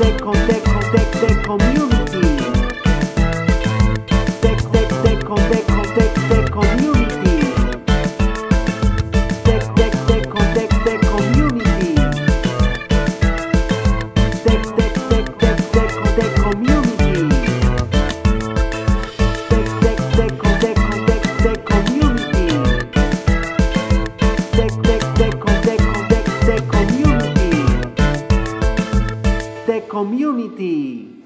Take de, de, de, de, community.